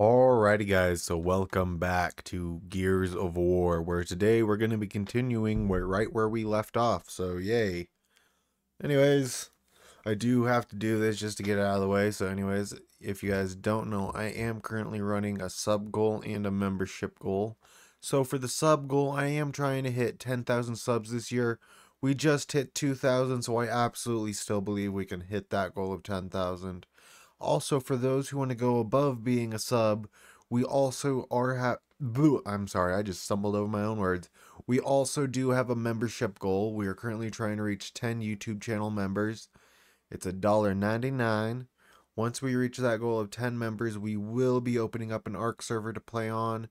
Alrighty, guys, so welcome back to Gears of War, where today we're going to be continuing where right where we left off, so yay. Anyways, I do have to do this just to get it out of the way, so anyways, if you guys don't know, I am currently running a sub goal and a membership goal. So for the sub goal, I am trying to hit 10,000 subs this year. We just hit 2,000, so I absolutely still believe we can hit that goal of 10,000. Also, for those who want to go above being a sub, we also are have. Boo, I'm sorry, I just stumbled over my own words. We also do have a membership goal. We are currently trying to reach 10 YouTube channel members. It's a dollar ninety-nine. Once we reach that goal of 10 members, we will be opening up an ARK server to play on.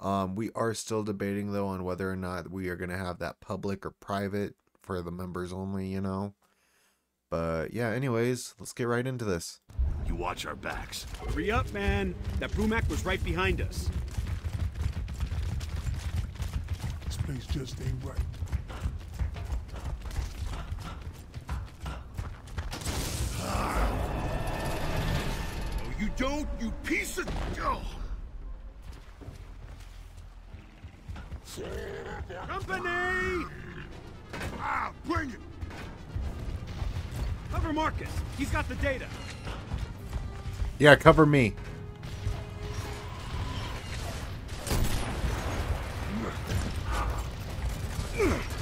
Um, we are still debating though on whether or not we are going to have that public or private for the members only, you know. But yeah, anyways, let's get right into this. You watch our backs. Hurry up, man. That Brumak was right behind us. This place just ain't right. No, you don't, you piece of... Oh. Company! Ah, bring it! Cover Marcus. He's got the data. Yeah, cover me.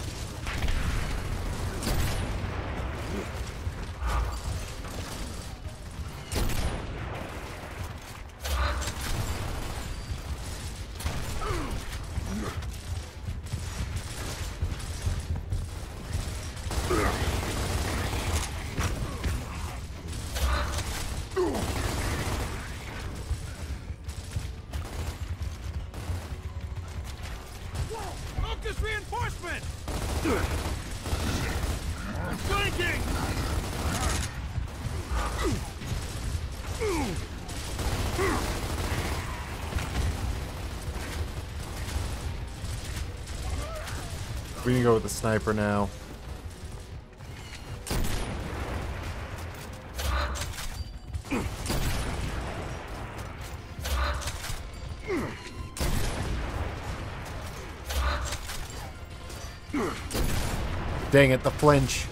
Can go with the sniper now. Dang it, the flinch.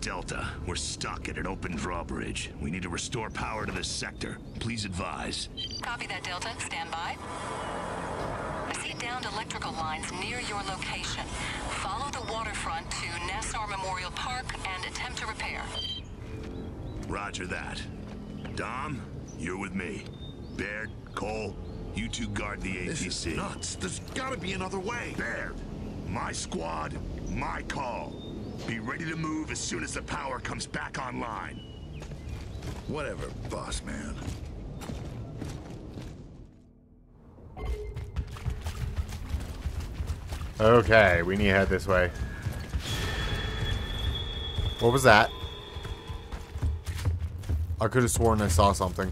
Delta. We're stuck at an open drawbridge. We need to restore power to this sector. Please advise. Copy that, Delta. Stand by. I see downed electrical lines near your location. Follow the waterfront to Nassau Memorial Park and attempt to repair. Roger that. Dom, you're with me. Baird, Cole, you two guard the APC. This is nuts. There's gotta be another way. Baird, my squad, my call. Be ready to move as soon as the power comes back online. Whatever, boss man. Okay, we need to head this way. What was that? I could have sworn I saw something.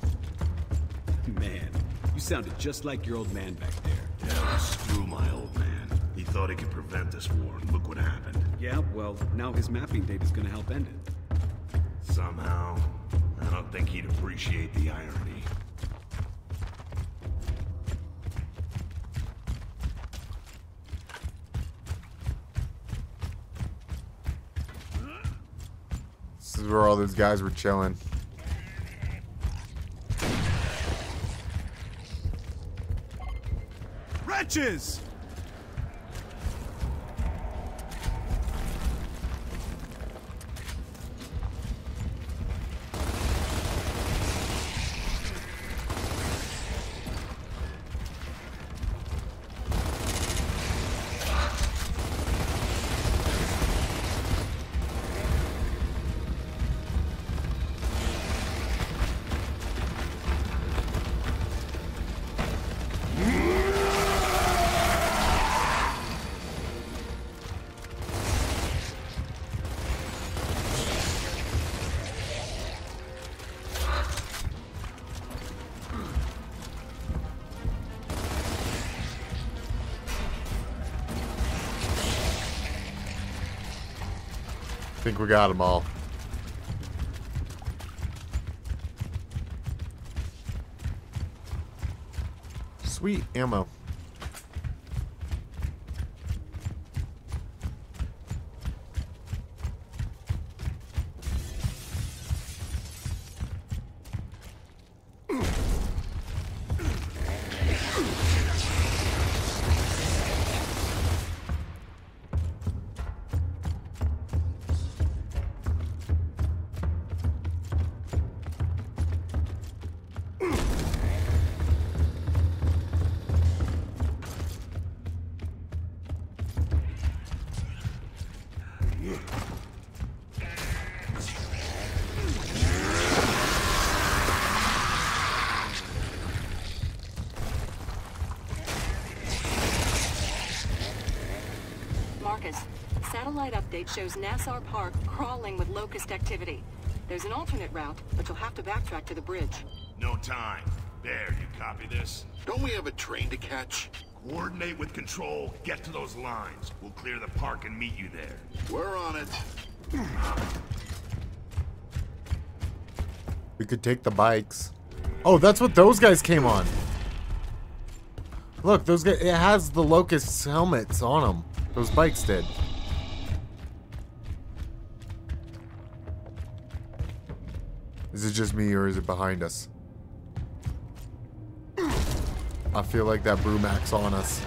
Man, you sounded just like your old man back there. Yeah, screw my old man. He thought he could prevent this war, and look what happened. Yeah, well, now his mapping data is gonna help end it. Somehow, I don't think he'd appreciate the irony. This is where all those guys were chilling. Wretches! Think we got them all. Sweet ammo. Shows Nassau Park crawling with locust activity. There's an alternate route, but you'll have to backtrack to the bridge. No time. There, you copy this? Don't we have a train to catch? Coordinate with control, get to those lines. We'll clear the park and meet you there. We're on it. We could take the bikes. Oh, that's what those guys came on. Look, those guys, it has the Locust helmets on them. Those bikes did. Is it just me or is it behind us? I feel like that Brumak's on us.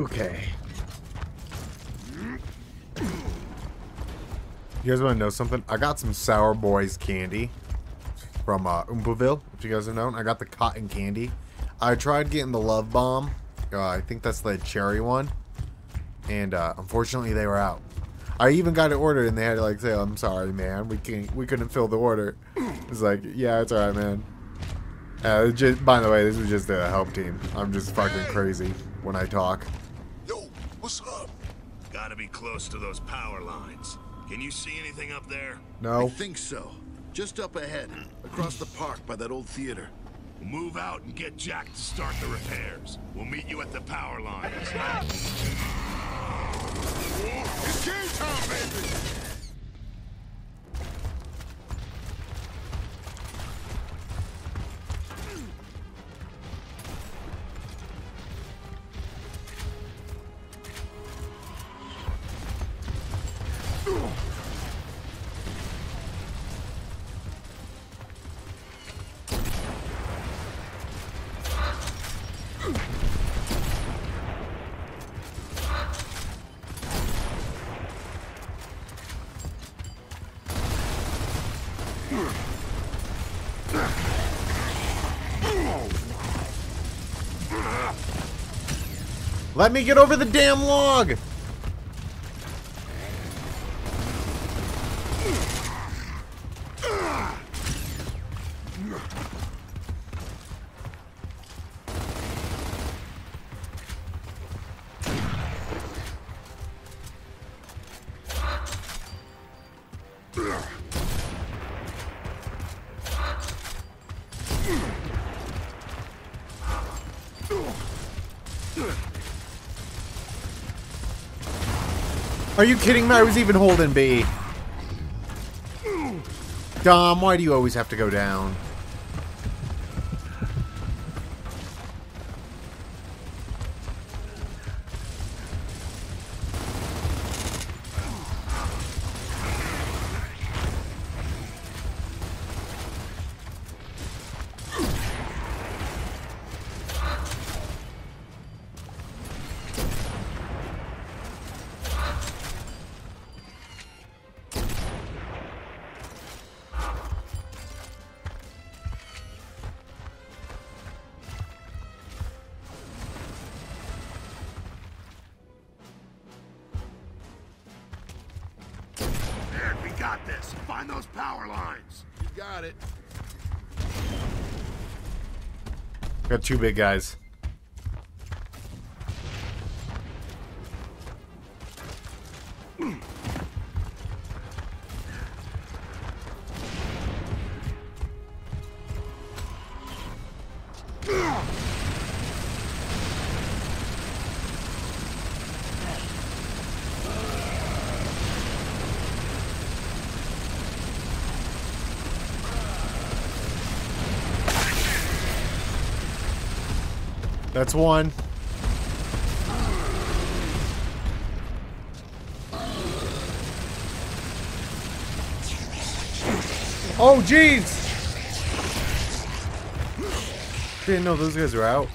Okay. You guys want to know something? I got some Sour Boys candy from uh, Oompaville, if you guys have known. I got the cotton candy. I tried getting the Love Bomb. Uh, I think that's the cherry one. And uh, unfortunately, they were out. I even got it ordered, and they had to like say, "I'm sorry, man. We can't. We couldn't fill the order." It's like, yeah, it's all right, man. Uh, just, by the way, this was just a help team. I'm just fucking crazy when I talk. Yo, what's up? Gotta be close to those power lines. Can you see anything up there? No. I No. think so. Just up ahead, across the park by that old theater. Move out and get Jack to start the repairs. We'll meet you at the power lines. It's game time, baby! Let me get over the damn log! Are you kidding me? I was even holding B. Dom, why do you always have to go down? Two big guys. That's one. Oh, jeez! Didn't know those guys were out.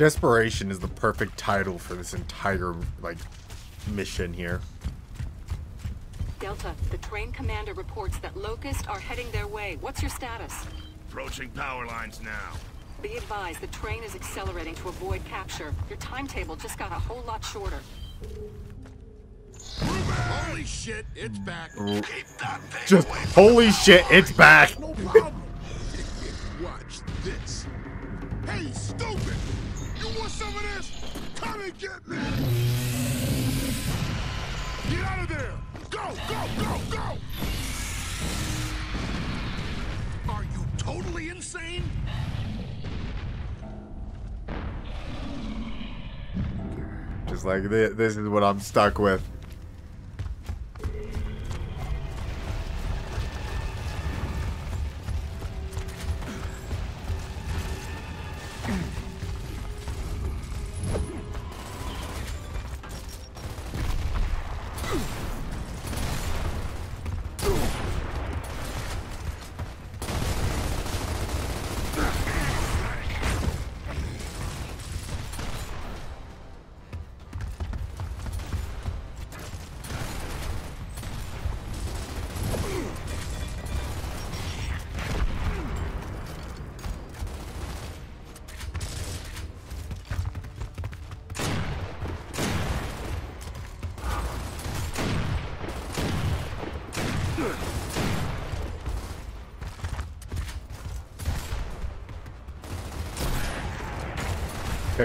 Desperation is the perfect title for this entire, like, mission here. Delta, the train commander reports that Locust are heading their way. What's your status? Approaching power lines now. Be advised, the train is accelerating to avoid capture. Your timetable just got a whole lot shorter. Holy shit, it's back. Keep that thing Just, away holy shit, it's back! No problem. Watch this. Hey, stupid! You want some of this? Come and get me! Get out of there! Go, go, go, go! Are you totally insane? Just like, this is what I'm stuck with.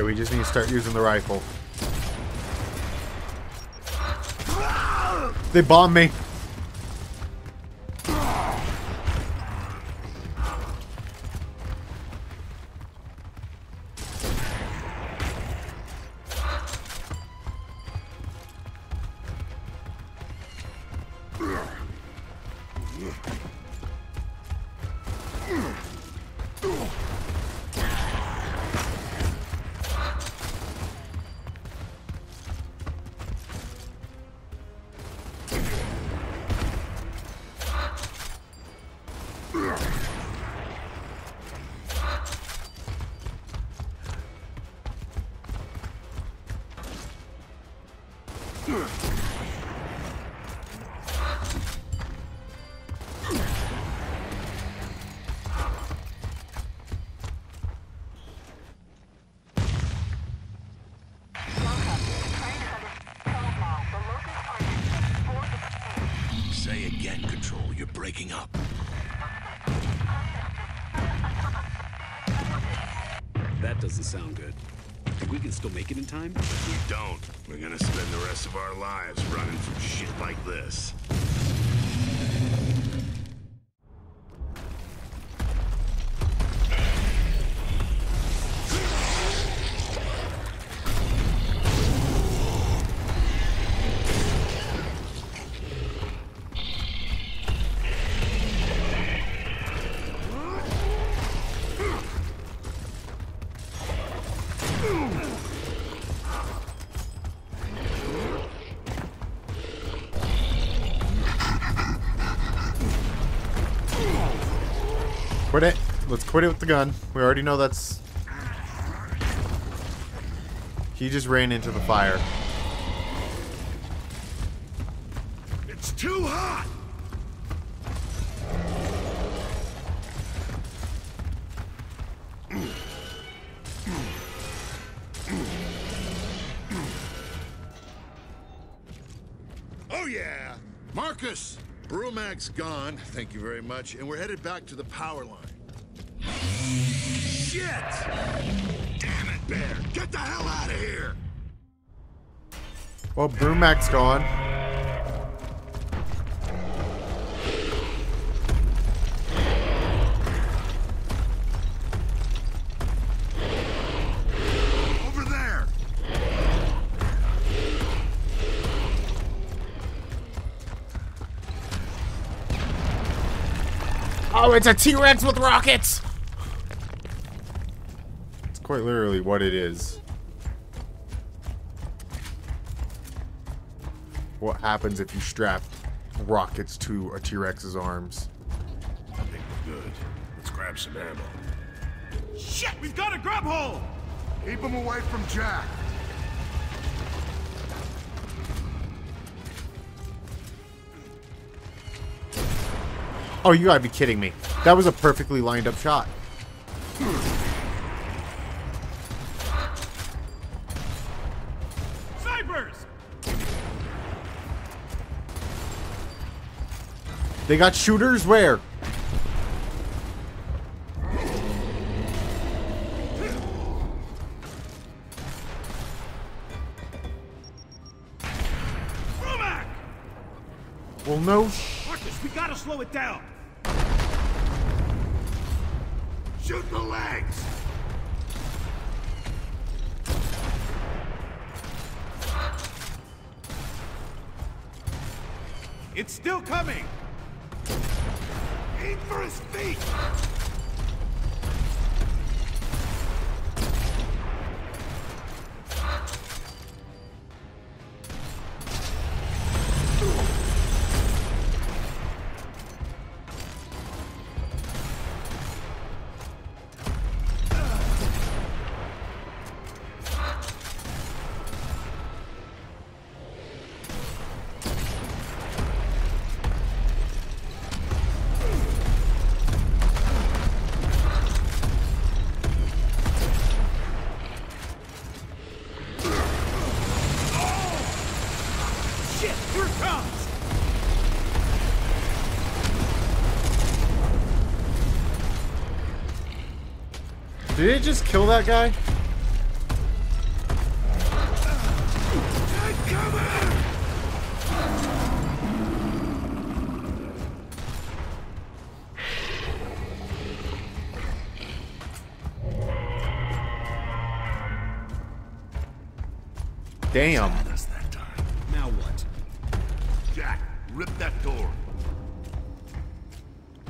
We just need to start using the rifle. They bombed me. Sound good. Think we can still make it in time? If we don't, we're gonna spend the rest of our lives running from shit like this. Quit it. Let's quit it with the gun. We already know that's... He just ran into the fire. It's too hot! Brumak's gone, thank you very much, and we're headed back to the power line. Shit! Damn it, Baird! Get the hell out of here! Well, Brumak's gone. It's a T-Rex with rockets! It's quite literally what it is. What happens if you strap rockets to a T-Rex's arms? I think we're good. Let's grab some ammo. Shit! We've got a grab hole! Keep him away from Jack. Oh, you gotta be kidding me. That was a perfectly lined up shot. Snipers! They got shooters where? Well, no Marcus, we gotta slow it down! Still coming! Aim for his feet! Did it just kill that guy? Damn. That's that time. Now what? Jack, rip that door.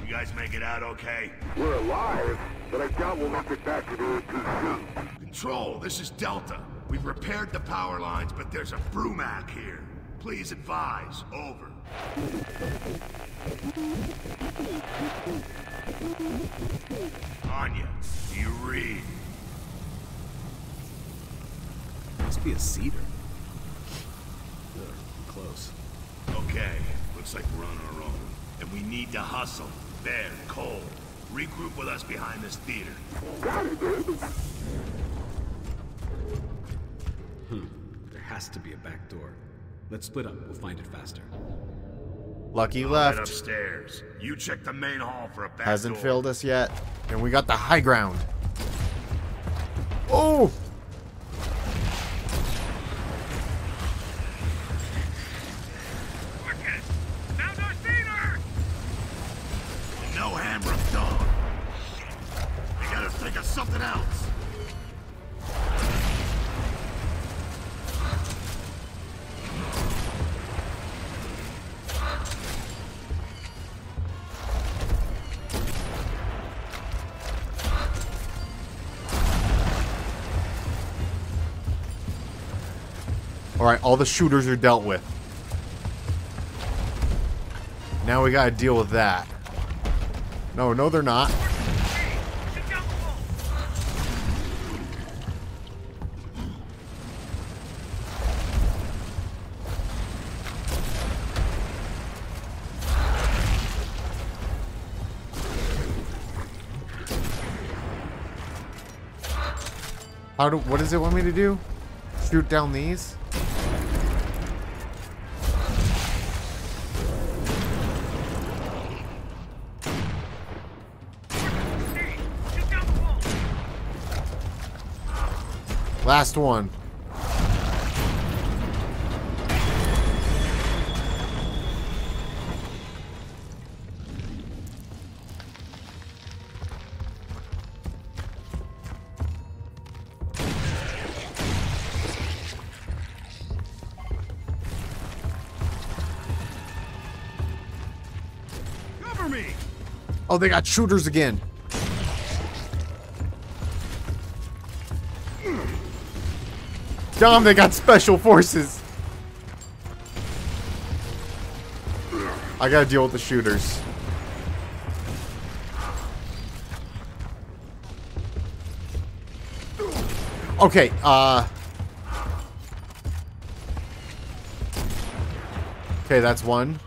You guys make it out okay? We're alive, but I doubt we'll make it back to the APC. Control, this is Delta. We've repaired the power lines, but there's a Brumak here. Please advise. Over. Anya, do you read? Must be a Seeder. Ugh, close. Okay, looks like we're on our own. And we need to hustle. Baird, Cole, regroup with us behind this theater. Hmm. There has to be a back door. Let's split up. We'll find it faster. Lucky I'll left. upstairs. You check the main hall for a back Hasn't door. failed us yet. And we got the high ground. Oh! Alright, all the shooters are dealt with. Now we gotta deal with that. No, no, they're not. How do, what does it want me to do? Shoot down these? Last one. Cover me! Oh, they got shooters again. Dom, they got special forces. I gotta deal with the shooters. Okay, uh... Okay, that's one.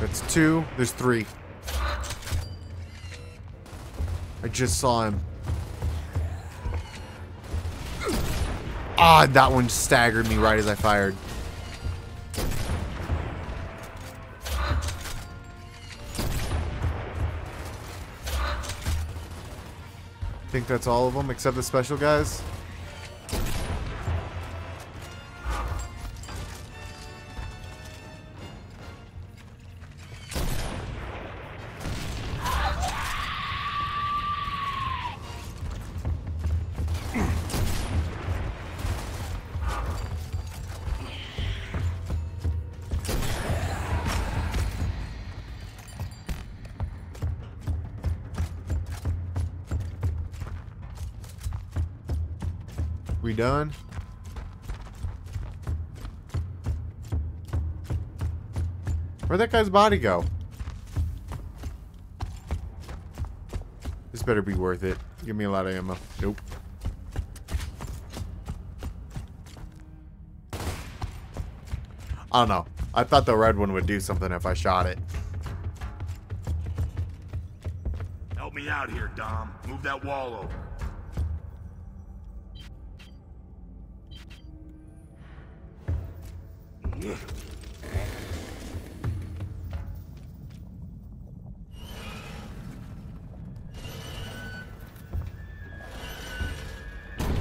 That's two. There's three. I just saw him. Ah, that one staggered me right as I fired. I think that's all of them except the special guys. Done? Where'd that guy's body go? This better be worth it. Give me a lot of ammo. Nope. I don't know. I thought the red one would do something if I shot it. Help me out here, Dom. Move that wall over.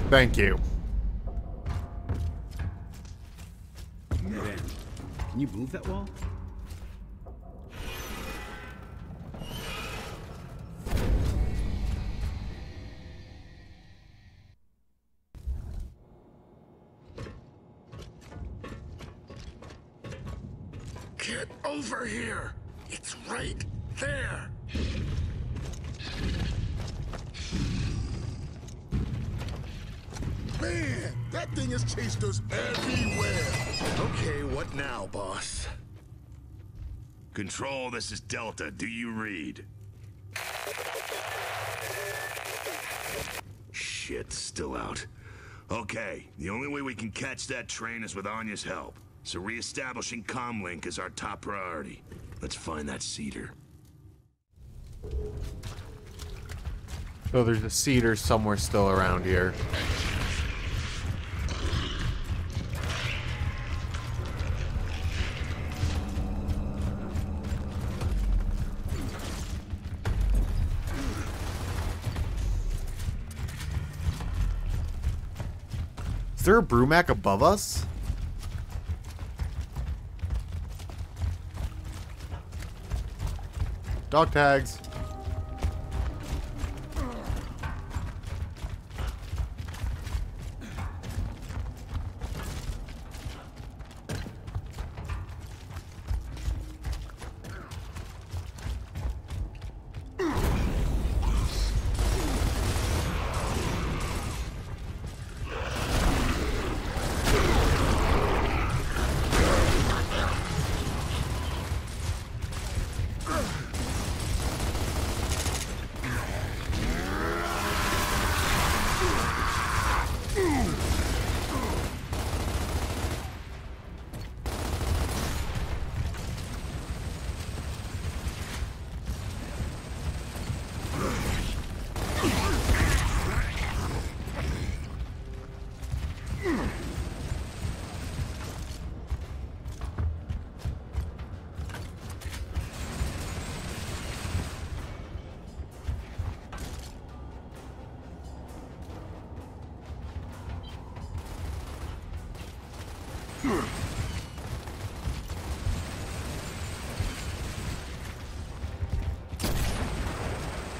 Thank you. Ben, can you move that wall? Get over here! It's right there! That thing has chased us everywhere! Okay, what now, boss? Control, this is Delta. Do you read? Shit, still out. Okay, the only way we can catch that train is with Anya's help. So re-establishing comlink is our top priority. Let's find that Seeder. So there's a Seeder somewhere still around here. There a Brumak above us? Dog tags.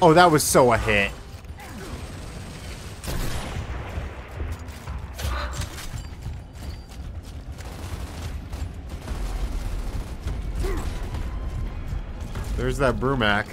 Oh, that was so a hit. There's that Brumak.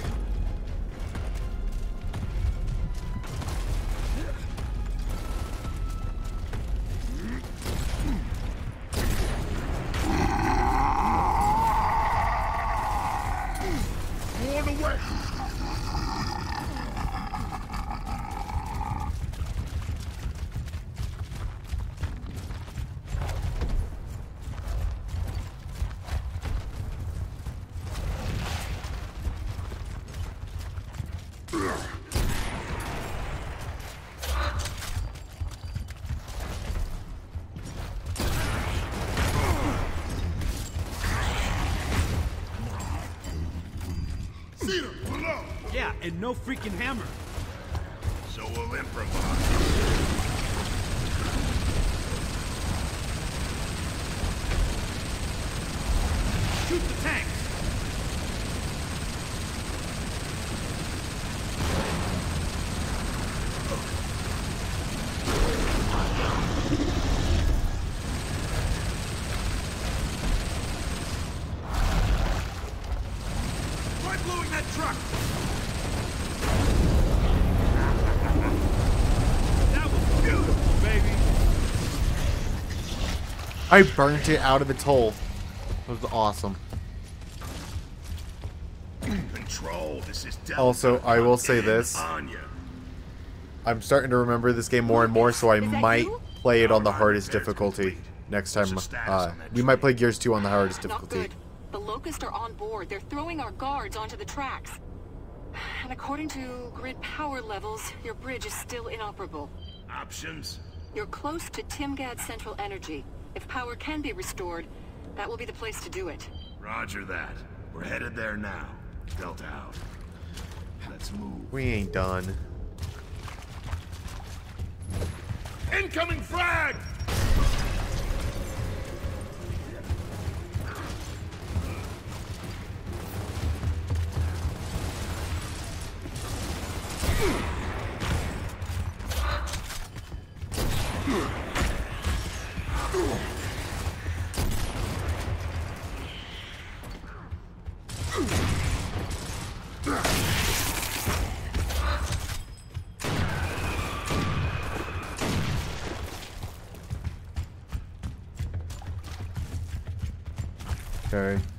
Below. Yeah, and no freaking hammer. So we'll improvise. Shoot the tanks! Try blowing that truck! That was beautiful, baby! I burnt it out of its hole. That was awesome. Control, this is Also, I will say this. On. I'm starting to remember this game more and more, so I might you? play it on the hardest difficulty next time. Uh, we might play Gears 2 on the hardest Not difficulty. good. The Locusts are on board. They're throwing our guards onto the tracks. And according to grid power levels, your bridge is still inoperable. Options? You're close to Timgad Central Energy. If power can be restored, that will be the place to do it. Roger that. We're headed there now. Delta out. Let's move. We ain't done. Incoming frag! Okay.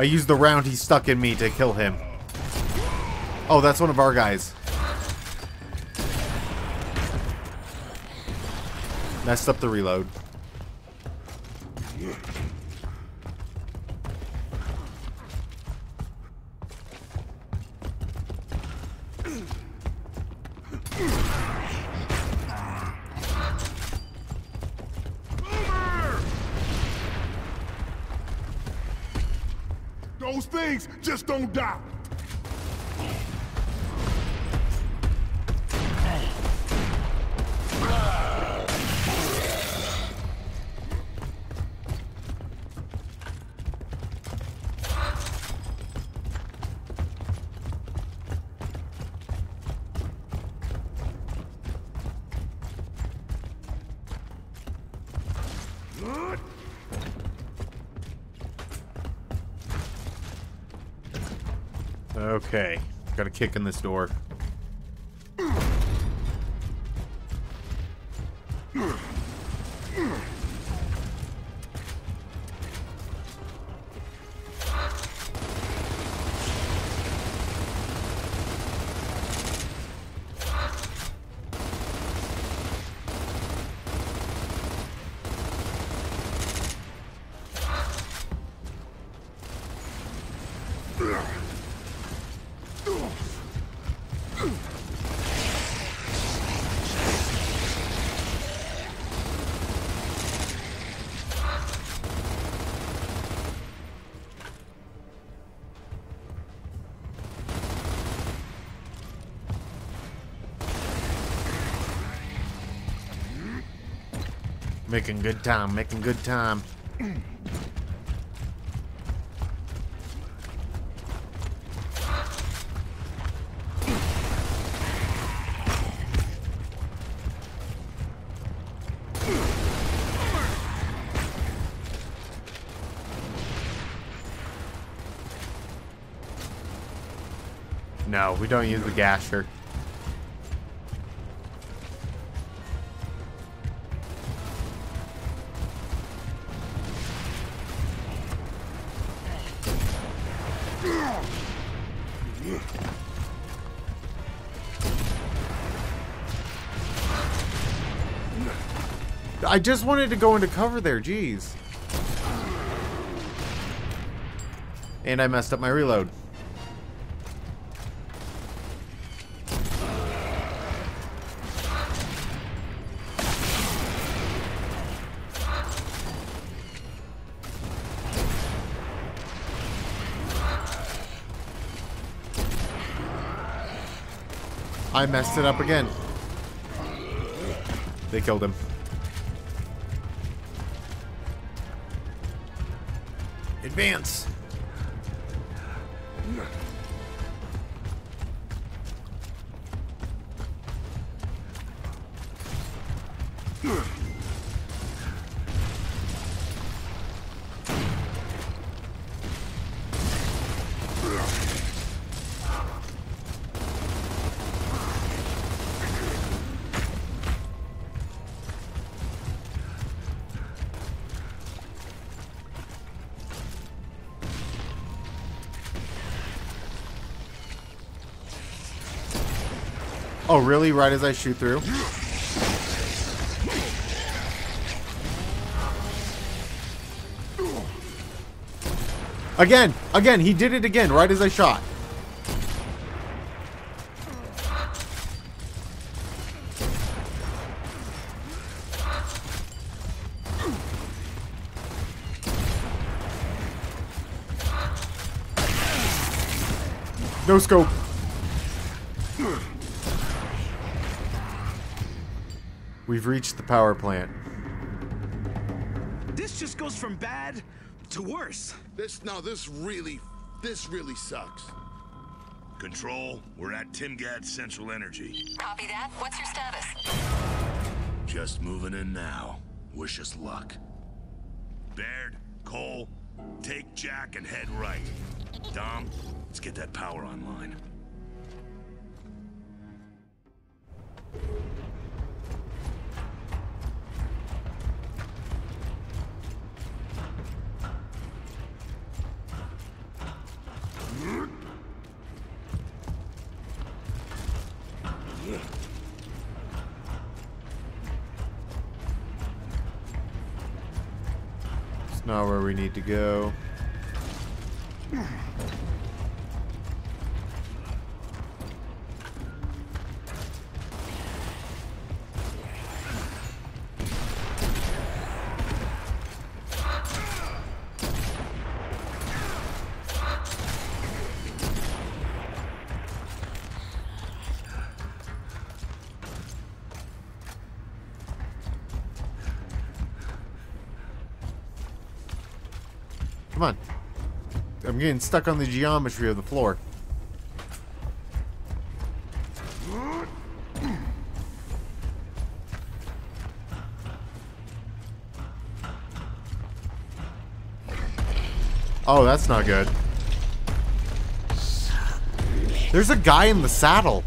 I used the round he stuck in me to kill him. Oh, that's one of our guys. Messed up the reload. Those things just don't die. Okay. Got kick in this door. Making good time, making good time. No, we don't use the Gnasher. I just wanted to go into cover there, jeez. And I messed up my reload. I messed it up again. They killed him. Advance. Really? Right as I shoot through? Again! Again! He did it again, right as I shot. No scope. We've reached the power plant. This just goes from bad to worse. This no, this really, this really sucks. Control, we're at Timgad Central Energy. Copy that. What's your status? Just moving in now. Wish us luck. Baird, Cole, take Jack and head right. Dom, let's get that power online. Need to go. Getting stuck on the geometry of the floor. Oh, that's not good. There's a guy in the saddle.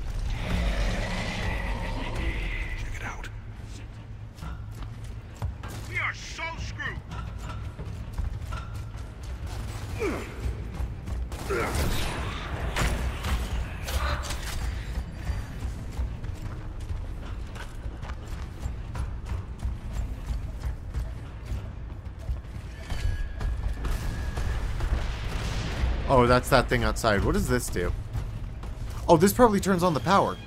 Oh, that's that thing outside. What does this do? Oh, this probably turns on the power.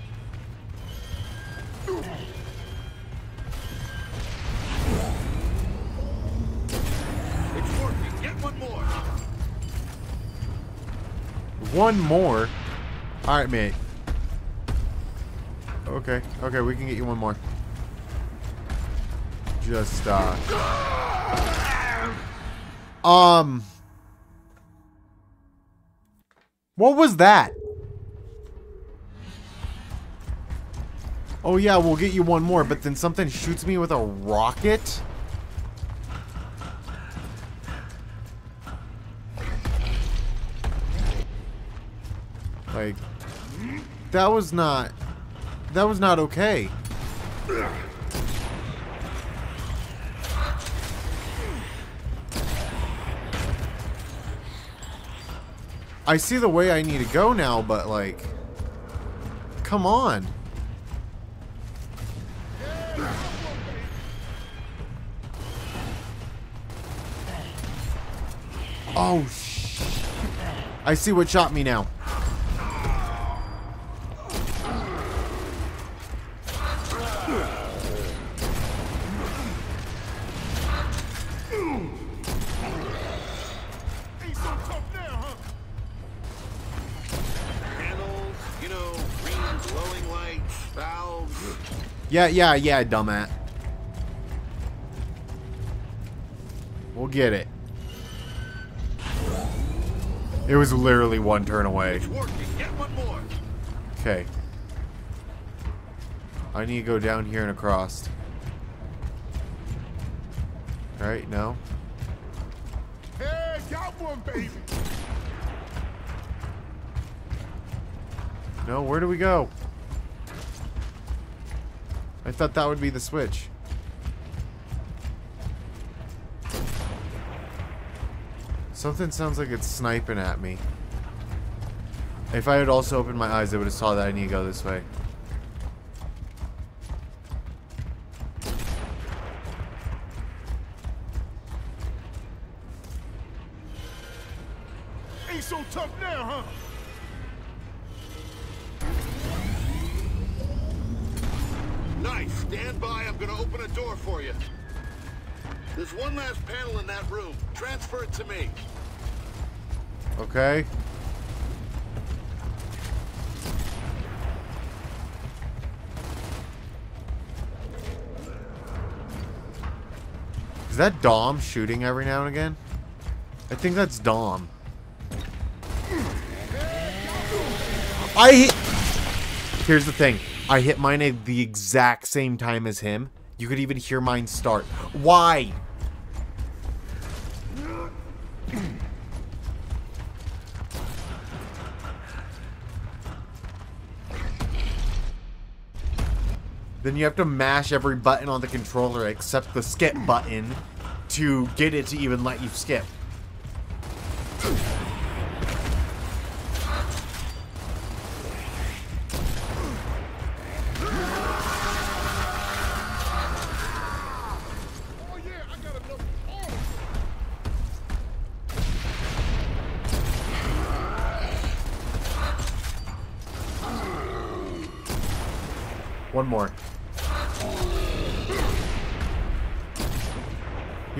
It's working. Get one more. One more. Alright, mate. Okay, okay, we can get you one more. Just, uh... Um... What was that? Oh yeah, we'll get you one more, but then something shoots me with a rocket? Like, that was not, that was not okay. I see the way I need to go now, but like, come on. Oh, I see what shot me now. Yeah, yeah, yeah, dumbass. We'll get it. It was literally one turn away. It's working. Get one. Okay. I need to go down here and across. Alright, no. Hey, got one, baby. No, where do we go? I thought that would be the switch. Something sounds like it's sniping at me. If I had also opened my eyes, I would have saw that I need to go this way. That Dom shooting every now and again? I think that's Dom. I hit... Here's the thing. I hit mine at the exact same time as him. You could even hear mine start. Why? Then you have to mash every button on the controller except the skip button to get it to even let you skip.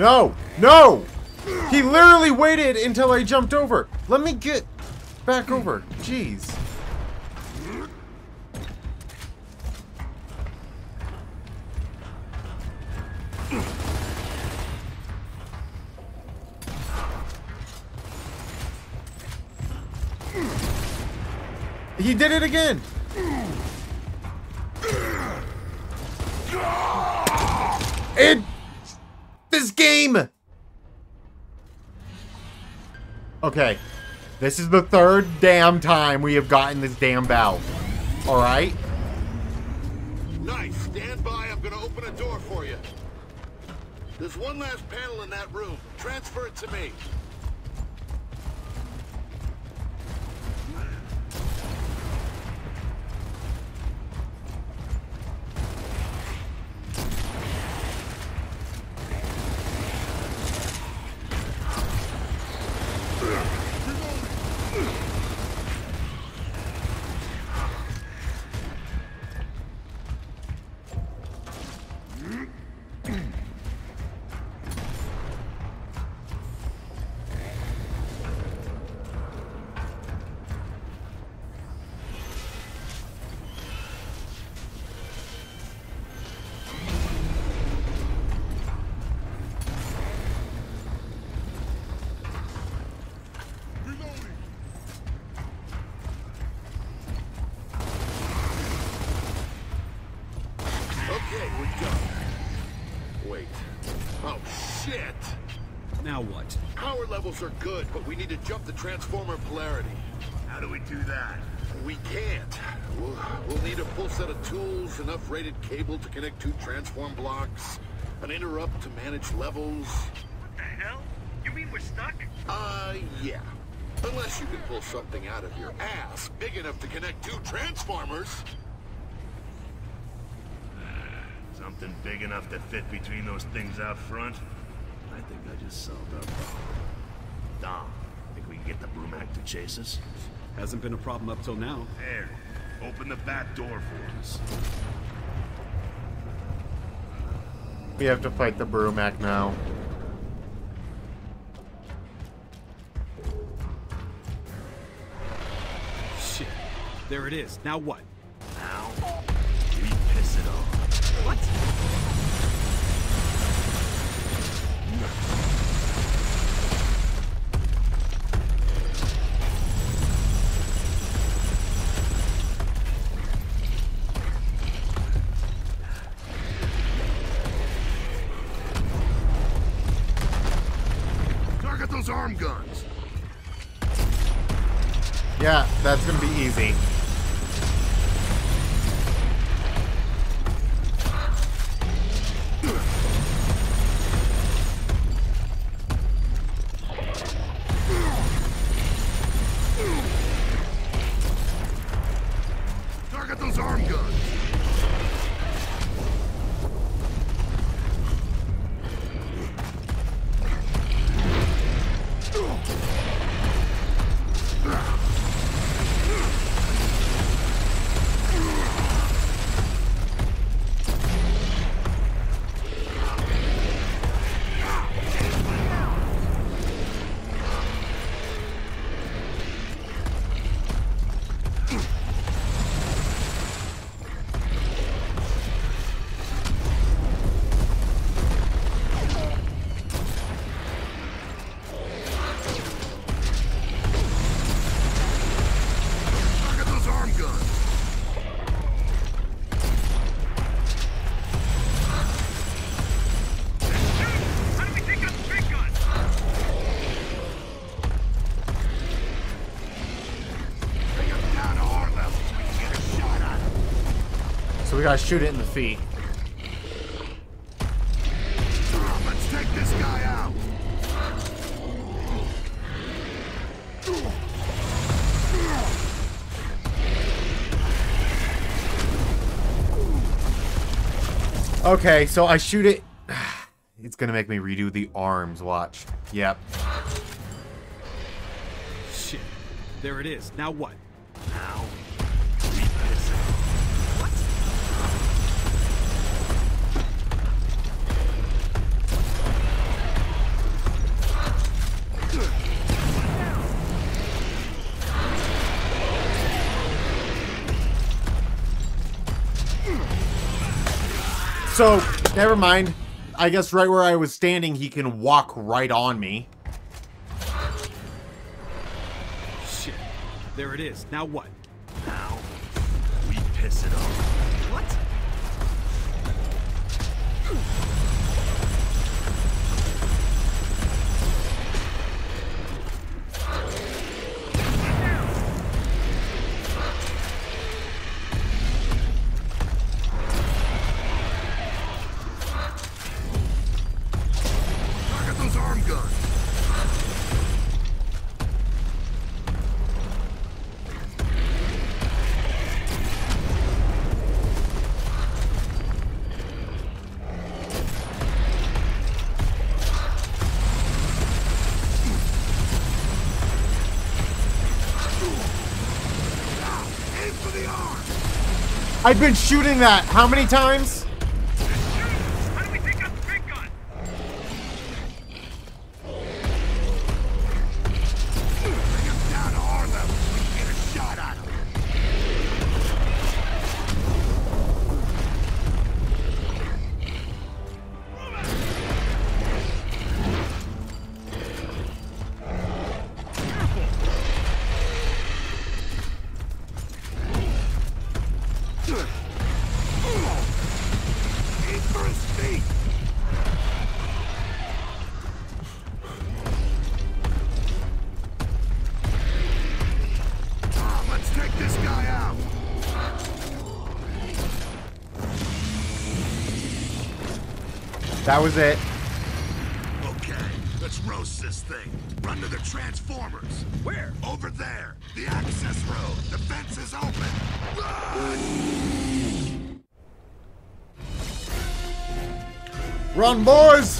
No! No! He literally waited until I jumped over. Let me get back over. Jeez. He did it again. It game. Okay. This is the third damn time we have gotten this damn valve. Alright? Nice. Stand by. I'm gonna open a door for you. There's one last panel in that room. Transfer it to me. Okay, we're done. Wait. Oh, shit! Now what? Power levels are good, but we need to jump the transformer polarity. How do we do that? We can't. We'll, we'll need a full set of tools, enough rated cable to connect two transform blocks, an interrupt to manage levels. What the hell? You mean we're stuck? Uh, yeah. Unless you can pull something out of your ass big enough to connect two transformers. Something big enough to fit between those things out front? I think I just solved our problem. Dom, think we can get the Brumak to chase us? Hasn't been a problem up till now. There. Open the back door for us. We have to fight the Brumak now. Shit. There it is. Now what? Now, we piss it off. What? Gotta shoot it in the feet. Let's take this guy out. Okay, so I shoot it. It's gonna make me redo the arms. Watch. Yep. Shit. There it is. Now what? So, never mind. I guess right where I was standing, he can walk right on me. Shit. There it is. Now what? Now, we piss it off. I've been shooting that how many times? Aim for his feet. Ah, Let's take this guy out. That was it. Okay, let's roast this thing. Run to the transformers. Where? Over there. The access road. The fence is open. Run! Run, boys!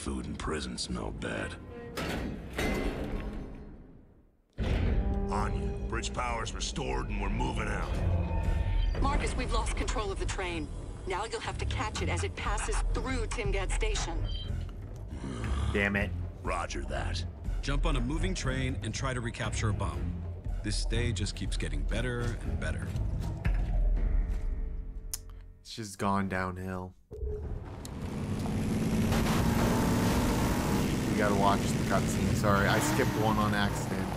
Food in prison smelled bad. Anya, bridge power's restored and we're moving out. Marcus, we've lost control of the train. Now you'll have to catch it as it passes through Timgad Station. Damn it. Roger that. Jump on a moving train and try to recapture a bomb. This day just keeps getting better and better. It's just gone downhill. You gotta watch the cutscene. Sorry, I skipped one on accident.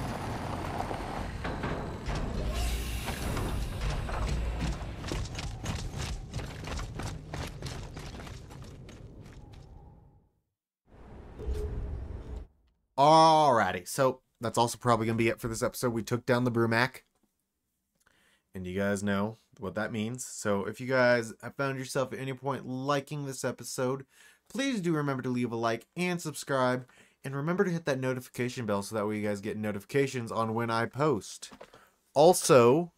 Alrighty, so that's also probably gonna be it for this episode. We took down the Brumak and you guys know what that means. So if you guys have found yourself at any point liking this episode, please do remember to leave a like and subscribe. And remember to hit that notification bell so that way you guys get notifications on when I post. Also,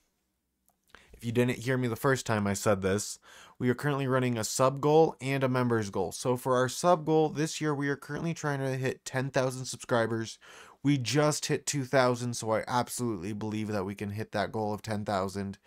if you didn't hear me the first time I said this, we are currently running a sub goal and a members goal. So for our sub goal this year, we are currently trying to hit 10,000 subscribers. We just hit 2,000, so I absolutely believe that we can hit that goal of 10,000.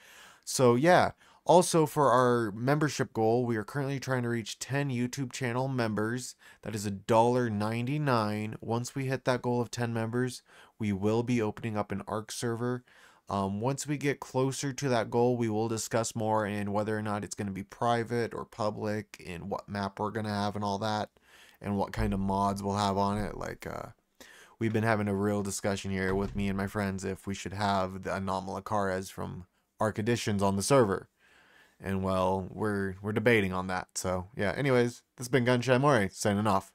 So yeah, also for our membership goal, we are currently trying to reach 10 YouTube channel members. That is $1.99. Once we hit that goal of 10 members, we will be opening up an ARK server. Um, once we get closer to that goal, we will discuss more and whether or not it's going to be private or public, and what map we're going to have, and all that, and what kind of mods we'll have on it. Like, uh, we've been having a real discussion here with me and my friends if we should have the Anomala Kares from Ark Additions on the server. And well, we're we're debating on that. So yeah. Anyways, this has been Gunshy Moray signing off.